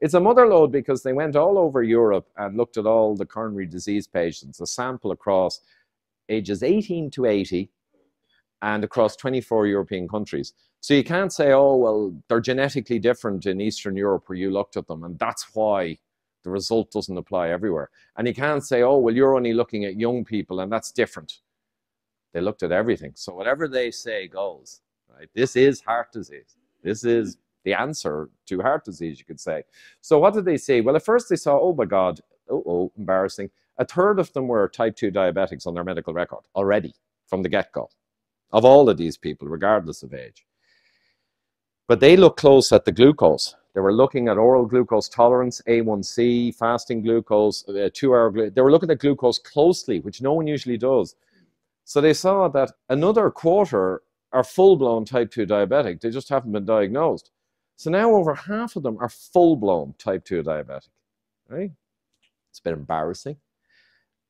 It's a mother lode because they went all over Europe and looked at all the coronary disease patients, a sample across ages 18 to 80 and across 24 European countries. So you can't say, oh, well, they're genetically different in Eastern Europe where you looked at them, and that's why the result doesn't apply everywhere. And you can't say, oh, well, you're only looking at young people, and that's different. They looked at everything. So whatever they say goes, right? This is heart disease. This is the answer to heart disease, you could say. So what did they say? Well, at first they saw, oh my God, oh, oh, embarrassing. A third of them were type 2 diabetics on their medical record already from the get-go of all of these people, regardless of age. But they looked close at the glucose. They were looking at oral glucose tolerance, A1C, fasting glucose, uh, two-hour. Glu they were looking at glucose closely, which no one usually does. So they saw that another quarter are full-blown type 2 diabetic. They just haven't been diagnosed. So now over half of them are full-blown type 2 diabetic. Right? It's a bit embarrassing.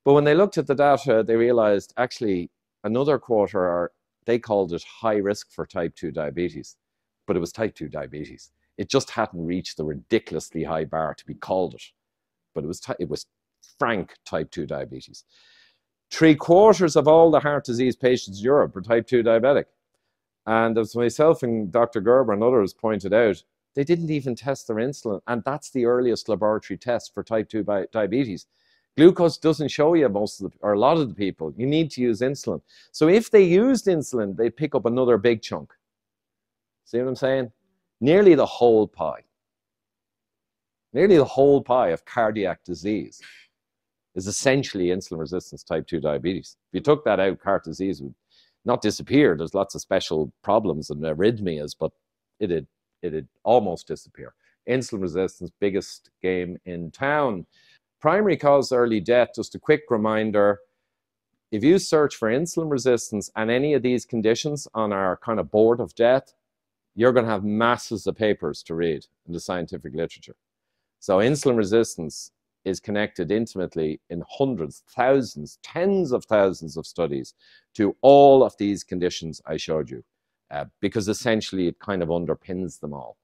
But when they looked at the data, they realized actually another quarter are they called it high risk for type 2 diabetes, but it was type 2 diabetes. It just hadn't reached the ridiculously high bar to be called it, but it was, it was frank type 2 diabetes. Three quarters of all the heart disease patients in Europe are type 2 diabetic. And as myself and Dr. Gerber and others pointed out, they didn't even test their insulin. And that's the earliest laboratory test for type 2 diabetes. Glucose doesn't show you most of the, or a lot of the people. You need to use insulin. So if they used insulin, they pick up another big chunk. See what I'm saying? Nearly the whole pie. Nearly the whole pie of cardiac disease is essentially insulin resistance type 2 diabetes. If you took that out, heart disease would not disappear. There's lots of special problems and arrhythmias, but it'd, it'd almost disappear. Insulin resistance, biggest game in town. Primary cause early death, just a quick reminder, if you search for insulin resistance and any of these conditions on our kind of board of death, you're going to have masses of papers to read in the scientific literature. So insulin resistance is connected intimately in hundreds, thousands, tens of thousands of studies to all of these conditions I showed you, uh, because essentially it kind of underpins them all.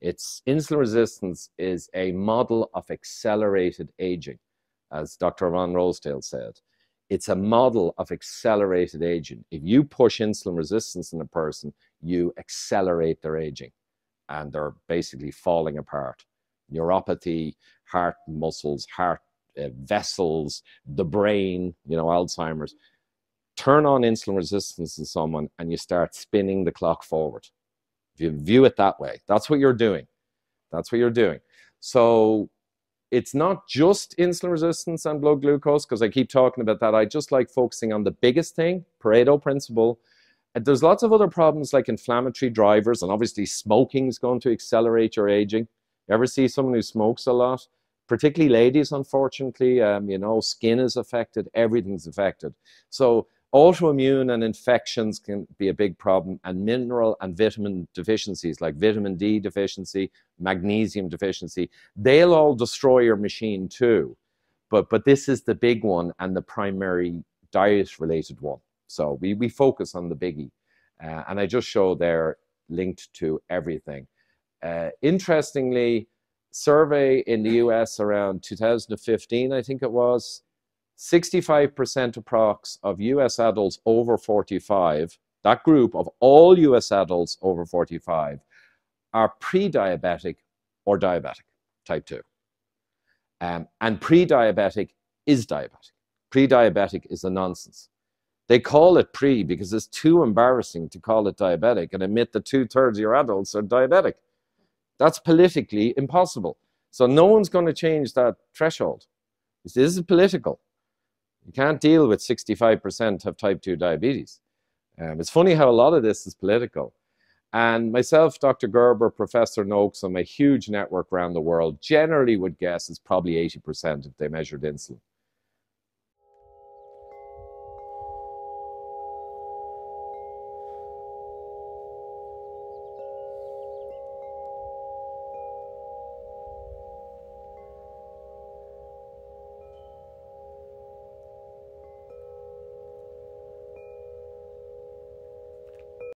It's insulin resistance is a model of accelerated aging, as Dr. Ron Rosedale said. It's a model of accelerated aging. If you push insulin resistance in a person, you accelerate their aging and they're basically falling apart. Neuropathy, heart muscles, heart uh, vessels, the brain, you know, Alzheimer's. Turn on insulin resistance in someone and you start spinning the clock forward If you view it that way, that's what you're doing. That's what you're doing. So it's not just insulin resistance and blood glucose, because I keep talking about that. I just like focusing on the biggest thing, Pareto principle. There's lots of other problems like inflammatory drivers, and obviously smoking is going to accelerate your aging. Ever see someone who smokes a lot? Particularly ladies, unfortunately, um, you know, skin is affected, everything's affected. So Autoimmune and infections can be a big problem, and mineral and vitamin deficiencies like vitamin D deficiency, magnesium deficiency, they'll all destroy your machine too. But, but this is the big one and the primary diet related one. So we, we focus on the biggie. Uh, and I just show there linked to everything. Uh, interestingly, survey in the US around 2015, I think it was, 65% approx of US adults over 45, that group of all US adults over 45, are pre diabetic or diabetic, type 2. Um, and pre diabetic is diabetic. Pre diabetic is a nonsense. They call it pre because it's too embarrassing to call it diabetic and admit that two thirds of your adults are diabetic. That's politically impossible. So no one's going to change that threshold. This is political. You can't deal with 65% have type 2 diabetes. Um, it's funny how a lot of this is political. And myself, Dr. Gerber, Professor Noakes, and my huge network around the world generally would guess it's probably 80% if they measured insulin.